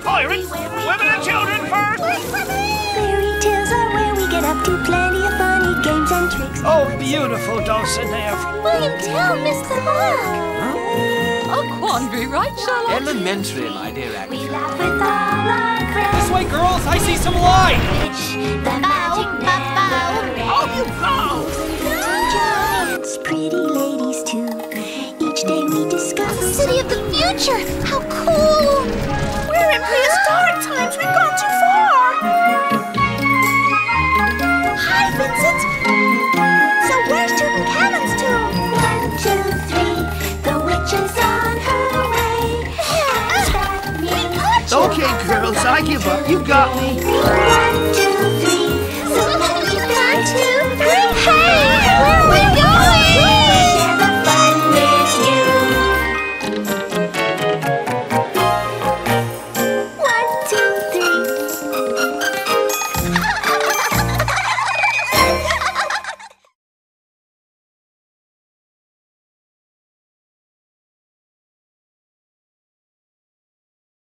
Pirates, women and children first. Fairy tales are where we get up to plenty of funny games and tricks. Oh, beautiful Dulcinea. William Tell missed the mark. Oh, A quandary, right, Sherlock? Elementary, my dear Agnes. We laugh with all our friends. This way, girls! I see some light! The magic never Oh, you go! Giants, pretty ladies too. Each day we discuss the city of the future. How cool! Okay, girls, I give up. You got me.